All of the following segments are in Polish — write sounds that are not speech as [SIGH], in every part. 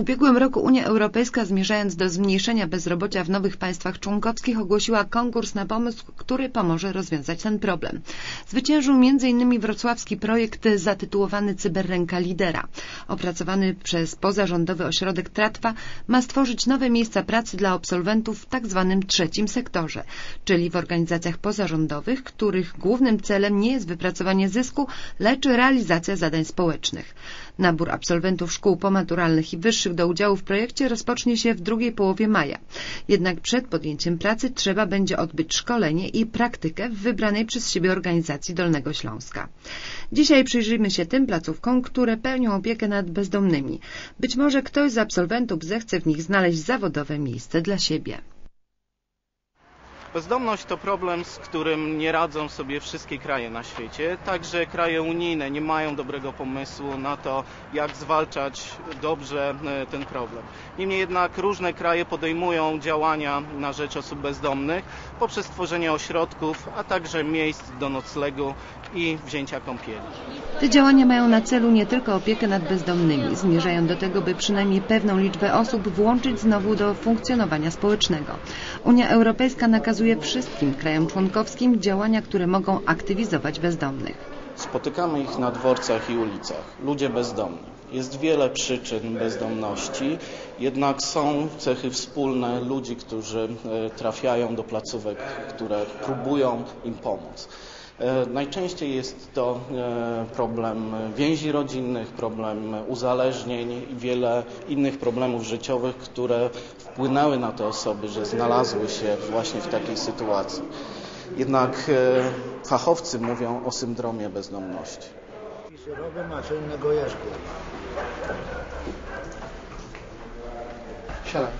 ubiegłym roku Unia Europejska, zmierzając do zmniejszenia bezrobocia w nowych państwach członkowskich, ogłosiła konkurs na pomysł, który pomoże rozwiązać ten problem. Zwyciężył m.in. wrocławski projekt zatytułowany Cyberręka Lidera. Opracowany przez pozarządowy ośrodek Tratwa ma stworzyć nowe miejsca pracy dla absolwentów w tak zwanym trzecim sektorze, czyli w organizacjach pozarządowych, których głównym celem nie jest wypracowanie zysku, lecz realizacja zadań społecznych. Nabór absolwentów szkół pomaturalnych i wyższych do udziału w projekcie rozpocznie się w drugiej połowie maja. Jednak przed podjęciem pracy trzeba będzie odbyć szkolenie i praktykę w wybranej przez siebie organizacji Dolnego Śląska. Dzisiaj przyjrzyjmy się tym placówkom, które pełnią opiekę nad bezdomnymi. Być może ktoś z absolwentów zechce w nich znaleźć zawodowe miejsce dla siebie. Bezdomność to problem, z którym nie radzą sobie wszystkie kraje na świecie. Także kraje unijne nie mają dobrego pomysłu na to, jak zwalczać dobrze e, ten problem. Niemniej jednak różne kraje podejmują działania na rzecz osób bezdomnych poprzez tworzenie ośrodków, a także miejsc do noclegu i wzięcia kąpieli. Te działania mają na celu nie tylko opiekę nad bezdomnymi, zmierzają do tego, by przynajmniej pewną liczbę osób włączyć znowu do funkcjonowania społecznego. Unia Europejska nakazuje wszystkim krajom członkowskim działania, które mogą aktywizować bezdomnych. Spotykamy ich na dworcach i ulicach. Ludzie bezdomni. Jest wiele przyczyn bezdomności, jednak są cechy wspólne ludzi, którzy e, trafiają do placówek, które próbują im pomóc. E, najczęściej jest to e, problem więzi rodzinnych, problem uzależnień i wiele innych problemów życiowych, które wpłynęły na te osoby, że znalazły się właśnie w takiej sytuacji. Jednak e, fachowcy mówią o syndromie bezdomności. Robię jeżdżę. Siadaj.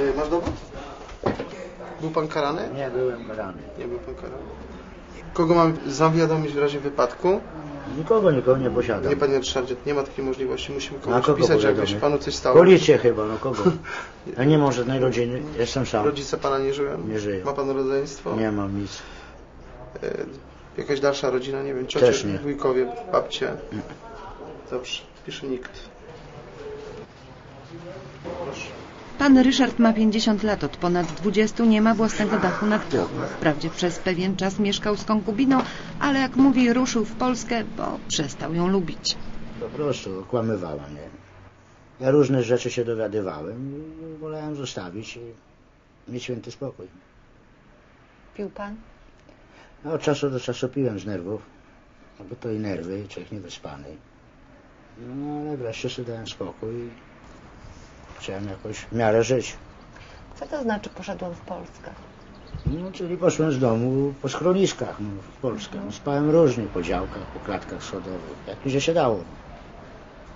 Y, Masz dowód? Był pan karany? Nie byłem rany. Nie był pan karany. Kogo mam zawiadomić w razie wypadku? Nikogo, nikogo nie posiadam. Nie, panie Ryszardzie, nie ma takiej możliwości. Musimy komuś kogo pisać, że jakby się panu coś stało. Policję chyba, no kogo? [LAUGHS] Ja nie mam żadnej rodziny, jestem sam. Rodzice pana nie żyją? Nie żyją. Ma pan rodzeństwo? Nie mam nic. E, Jakaś dalsza rodzina, nie wiem, ciocie, Też nie. wujkowie, babcie? Dobrze, pisze nikt. Proszę. Pan Ryszard ma 50 lat, od ponad 20 nie ma własnego dachu nad głową. Wprawdzie przez pewien czas mieszkał z konkubiną, ale jak mówi, ruszył w Polskę, bo przestał ją lubić. Po prostu okłamywała mnie. Ja różne rzeczy się dowiadywałem i wolałem zostawić i mieć święty spokój. Pił pan? No, od czasu do czasu piłem z nerwów, no bo to i nerwy, człowiek niewyspany. No ale wreszcie sobie dałem spokój chciałem jakoś w miarę żyć. Co to znaczy poszedłem w Polskę? No, czyli poszłem z domu po schroniskach no, w Polskę. No, spałem różnie, po działkach, po klatkach schodowych, jak mi się dało.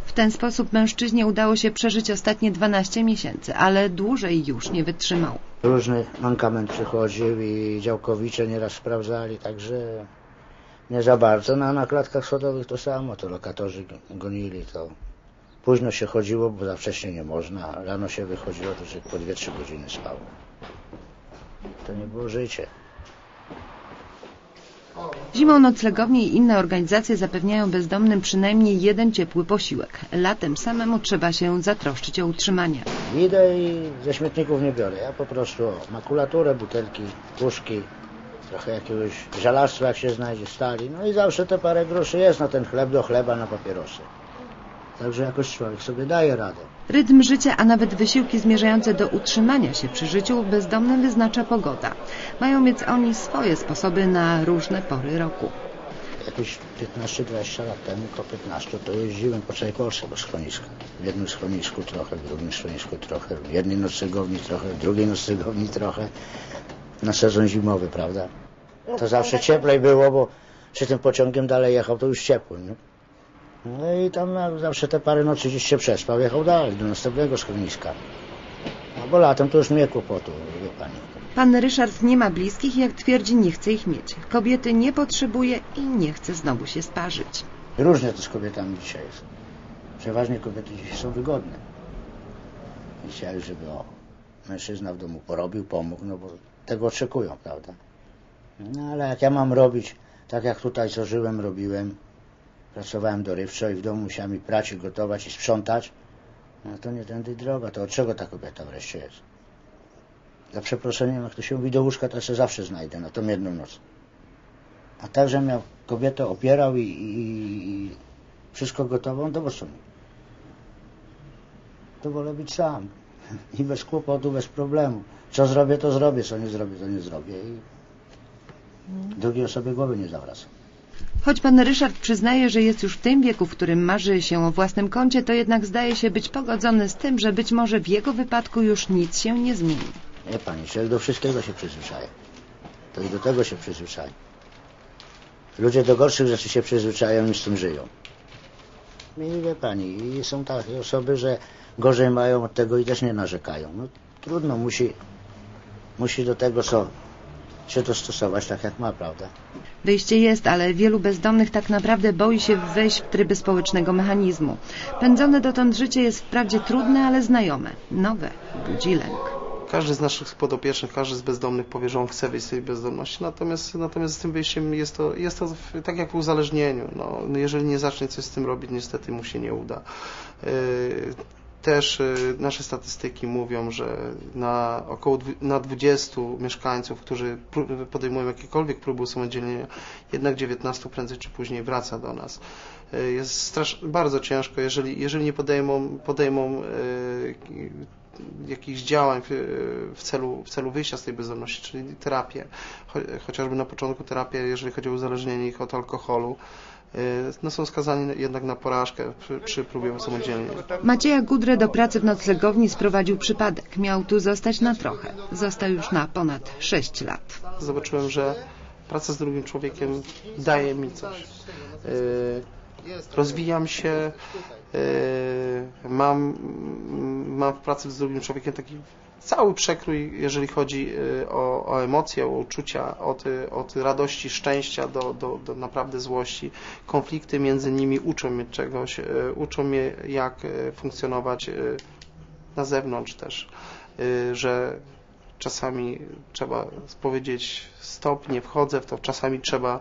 W ten sposób mężczyźnie udało się przeżyć ostatnie 12 miesięcy, ale dłużej już nie wytrzymał. Różny mankament przychodził i działkowicze nieraz sprawdzali, także nie za bardzo. No, a na klatkach schodowych to samo, to lokatorzy gonili, to późno się chodziło, bo za wcześnie nie można, rano się wychodziło, to się po 2-3 godziny spało. To nie było życie. Zimą noclegownie i inne organizacje zapewniają bezdomnym przynajmniej jeden ciepły posiłek. Latem samemu trzeba się zatroszczyć o utrzymanie. Idę i ze śmietników nie biorę. Ja po prostu o, makulaturę, butelki, puszki, trochę jakiegoś żelastwa jak się znajdzie, stali. No i zawsze te parę groszy jest na ten chleb do chleba, na papierosy. Także jakoś człowiek sobie daje radę. Rytm życia, a nawet wysiłki zmierzające do utrzymania się przy życiu bezdomnym wyznacza pogoda. Mają więc oni swoje sposoby na różne pory roku. Jakieś 15-20 lat temu, po 15, to jeździłem po całej Polsce do schroniska. W jednym schronisku trochę, w drugim schronisku trochę, w jednej noclegowni trochę, w drugiej noclegowni trochę. Na sezon zimowy, prawda? To zawsze cieplej było, bo czy tym pociągiem dalej jechał, to już ciepło, nie? No i tam na- zawsze te parę nocy gdzieś się przespał, jechał dalej, do następnego schroniska. No bo latem to już mnie kłopotu, wie pani. Pan Ryszard nie ma bliskich i jak twierdzi, nie chce ich mieć. Kobiety nie potrzebuje i nie chce znowu się sparzyć. Różnie to z kobietami dzisiaj jest. Przeważnie kobiety dzisiaj są wygodne. Chciały, żeby o, mężczyzna w domu porobił, pomógł, no bo tego oczekują, prawda? No ale jak ja mam robić tak jak tutaj, co żyłem, robiłem, pracowałem dorywczo i w domu musiałem i prać, i gotować, i sprzątać, no to nie tędy droga, to od czego ta kobieta wreszcie jest? Za przeproszeniem, jak to się mówi, do łóżka to się zawsze znajdę na tą jedną noc. A także miał kobietę, opierał i, i, i wszystko gotową, co mi? To wolę być sam. [LAUGHS] I bez kłopotu, bez problemu. Co zrobię, to zrobię, co nie zrobię, to nie zrobię. I drugiej osobie głowy nie zawracam. Choć pan Ryszard przyznaje, że jest już w tym wieku, w którym marzy się o własnym koncie, to jednak zdaje się być pogodzony z tym, że być może w jego wypadku już nic się nie zmieni. Nie pani, człowiek do wszystkiego się przyzwyczaja. To i do tego się przyzwyczaja. Ludzie do gorszych rzeczy się przyzwyczajają niż z tym żyją. I wie pani, i są takie osoby, że gorzej mają od tego i też nie narzekają. No trudno, musi, musi do tego co się dostosować tak jak ma, prawda? Wyjście jest, ale wielu bezdomnych tak naprawdę boi się wejść w tryby społecznego mechanizmu. Pędzone dotąd życie jest wprawdzie trudne, ale znajome. Nowe budzi lęk. Każdy z naszych podopiecznych, każdy z bezdomnych powie, że on chce wyjść z tej bezdomności, natomiast, natomiast z tym wyjściem jest to, jest to w- tak jak w uzależnieniu. No, no jeżeli nie zacznie coś z tym robić, niestety mu się nie uda. Też yy, nasze statystyki mówią, że na około na 20 mieszkańców, którzy podejmują jakiekolwiek próby usamodzielnienia, jednak 19 prędzej czy później wraca do nas. Yy, Jest strasz, bardzo ciężko, jeżeli, jeżeli nie podejmą, podejmą yy, jakichś działań w, celu, w celu wyjścia z tej bezdomności, czyli terapię, Cho, chociażby na początku terapię, jeżeli chodzi o uzależnienie ich od alkoholu, no są skazani jednak na porażkę przy, przy próbie usamodzielnienia. Macieja Gudrę do pracy w noclegowni sprowadził przypadek. Miał tu zostać na trochę. Został już na ponad 6 lat. Zobaczyłem, że praca z drugim człowiekiem daje mi coś. Yy, rozwijam się, yy, mam, mam w pracy z drugim człowiekiem taki cały przekrój, jeżeli chodzi yy, o, o emocje, o uczucia, od, od radości, szczęścia do, do, do naprawdę złości. Konflikty między nimi uczą mnie czegoś, yy, uczą mnie jak yy, funkcjonować na zewnątrz też, że czasami trzeba powiedzieć stop, nie wchodzę w to, czasami trzeba,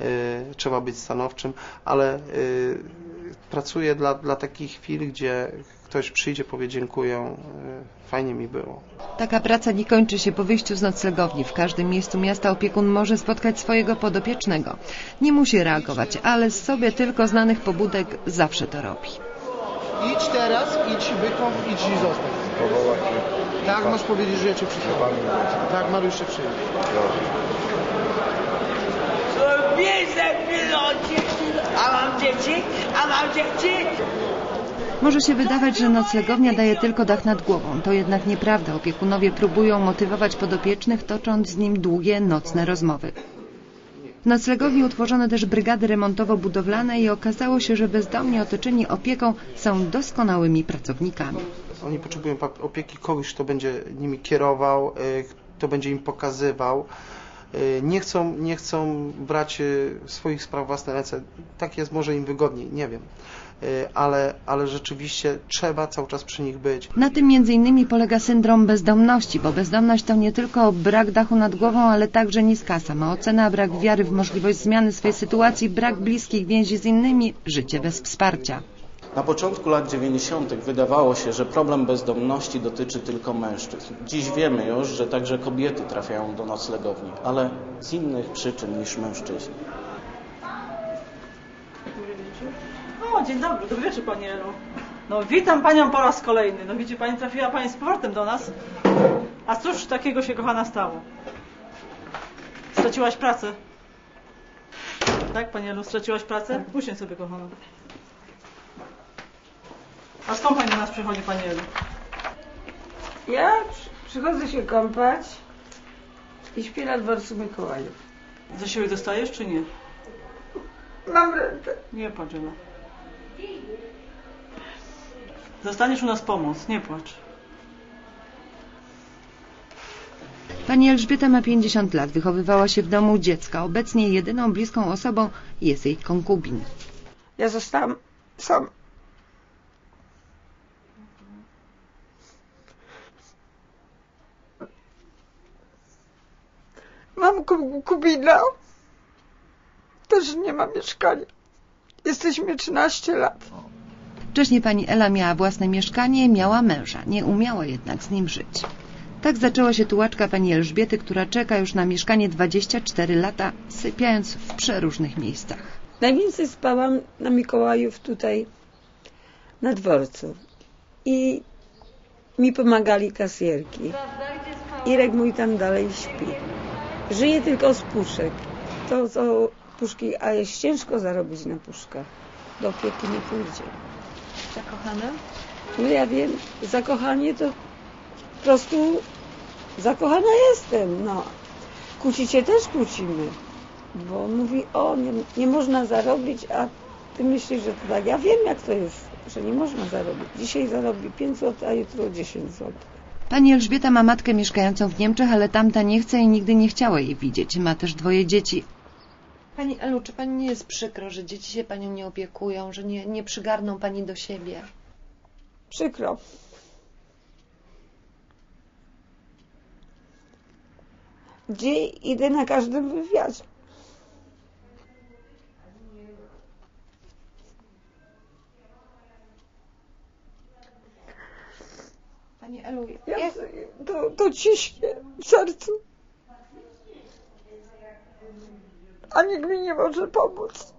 y, trzeba być stanowczym, ale y, pracuję dla, dla takich chwil, gdzie ktoś przyjdzie, powie dziękuję, y, fajnie mi było. Taka praca nie kończy się po wyjściu z noclegowni. W każdym miejscu miasta opiekun może spotkać swojego podopiecznego. Nie musi reagować, ale z sobie tylko znanych pobudek zawsze to robi. Idź teraz, idź wykąp, idź i zostań. Tak, masz powiedzieć, że ja cię przyjmę. Tak, Mariusz cię przyjmie. Bierze a mam dzieci, a mam dzieci. Może się wydawać, że noclegownia daje tylko dach nad głową. To jednak nieprawda. Opiekunowie próbują motywować podopiecznych, tocząc z nim długie, nocne rozmowy. W noclegowni utworzono też brygady remontowo-budowlane i okazało się, że bezdomni otoczeni opieką są doskonałymi pracownikami. Oni potrzebują opieki kogoś, kto będzie nimi kierował, y, kto będzie im pokazywał. Y, Nie chcą, nie chcą brać y, swoich spraw własne ręce. Tak jest może im wygodniej, nie wiem. Y, Ale, ale rzeczywiście trzeba cały czas przy nich być. Na tym między innymi polega syndrom bezdomności, bo bezdomność to nie tylko brak dachu nad głową, ale także niska samoocena, brak wiary w możliwość zmiany swojej sytuacji, brak bliskich więzi z innymi, życie bez wsparcia. Na początku lat 90. wydawało się, że problem bezdomności dotyczy tylko mężczyzn. Dziś wiemy już, że także kobiety trafiają do noclegowni, ale z innych przyczyn niż mężczyźni. O, dzień dobry, dobry wieczór Pani Elu. No witam Panią po raz kolejny. No widzi Pani, trafiła Pani z powrotem do nas. A cóż takiego się kochana stało? Straciłaś pracę. Tak, Pani Elu, straciłaś pracę? Usiądź sobie kochana. A skąd Pani do nas przychodzi Pani Elu? Ja przy- przychodzę się kąpać i śpię na dworcu Mikołajów. Zasiłek dostajesz czy nie? Mam rentę. Nie płacz Ela. Dostaniesz u nas pomoc, nie płacz. Pani Elżbieta ma 50 lat, wychowywała się w domu dziecka. Obecnie jedyną bliską osobą jest jej konkubin. Ja zostałam sam. Mam ku- kubina. Też nie ma mieszkania. Jesteśmy 13 lat. Wcześniej pani Ela miała własne mieszkanie, miała męża, nie umiała jednak z nim żyć. Tak zaczęła się tułaczka pani Elżbiety, która czeka już na mieszkanie 24 lata, sypiając w przeróżnych miejscach. Najwięcej spałam na Mikołajów tutaj na dworcu. I mi pomagali kasjerki. Irek mój tam dalej śpi. Żyje tylko z puszek. To, to puszki, a jest ciężko zarobić na puszkach. Do opieki nie pójdzie. Zakochana? No ja wiem, zakochanie to po prostu zakochana jestem, no. Kłócić się też kłócimy, bo mówi, o, nie, nie można zarobić, a ty myślisz, że to tak. Ja wiem, jak to jest, że nie można zarobić. Dzisiaj zarobi 5 zł, a jutro 10 zł. Pani Elżbieta ma matkę mieszkającą w Niemczech, ale tamta nie chce i nigdy nie chciała jej widzieć. Ma też dwoje dzieci. Pani Elu, czy pani nie jest przykro, że dzieci się panią nie opiekują, że nie, nie przygarną pani do siebie? Przykro. Gdzie idę na każdym wywiadzie. Pani Elu, Ja, jak, to, to ciśnie w sercu. A nikt mi nie może pomóc.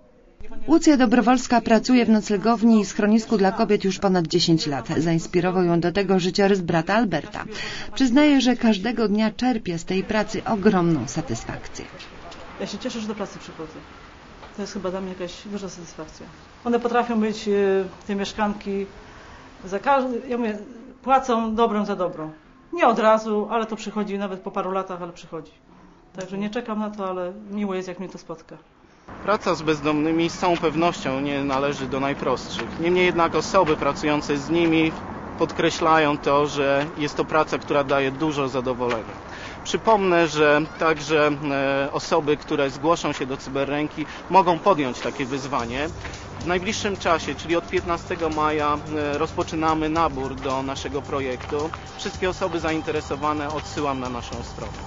Łucja Dobrowolska pracuje w noclegowni i schronisku dla kobiet już ponad 10 lat. Zainspirował ją do tego życiorys brata Alberta. Przyznaje, że każdego dnia czerpie z tej pracy ogromną satysfakcję. Ja się cieszę, że do pracy przychodzę. To jest chyba dla mnie jakaś duża satysfakcja. One potrafią być, e, te mieszkanki, za każdy, ja mówię, płacą dobrą za dobrą. Nie od razu, ale to przychodzi nawet po paru latach, ale przychodzi. Także nie czekam na to, ale miło jest, jak mnie to spotka. Praca z bezdomnymi z całą pewnością nie należy do najprostszych. Niemniej jednak osoby pracujące z nimi podkreślają to, że jest to praca, która daje dużo zadowolenia. Przypomnę, że także e, osoby, które zgłoszą się do cyberręki, mogą podjąć takie wyzwanie. W najbliższym czasie, czyli od 15 maja, e, rozpoczynamy nabór do naszego projektu. Wszystkie osoby zainteresowane odsyłam na naszą stronę.